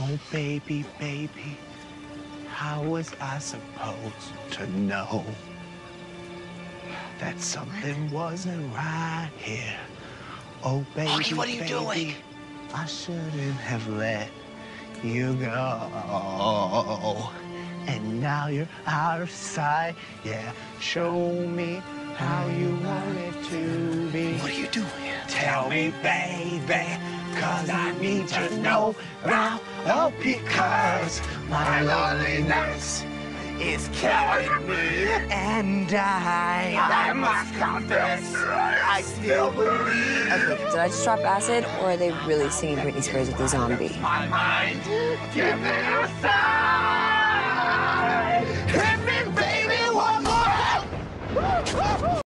Oh, baby, baby, how was I supposed to know that something wasn't right here? Oh, baby, Augie, what are you baby, doing? I shouldn't have let you go. And now you're out of sight. Yeah, show me how you want it to be. What are you doing? Tell me, baby, cause I need to know now. Oh, because my loneliness is killing me. And I, I must confess, I still believe. Okay, did I just drop acid, or are they really singing Britney Spears with a zombie? My mind, give me a sign. Hit me, baby, one more.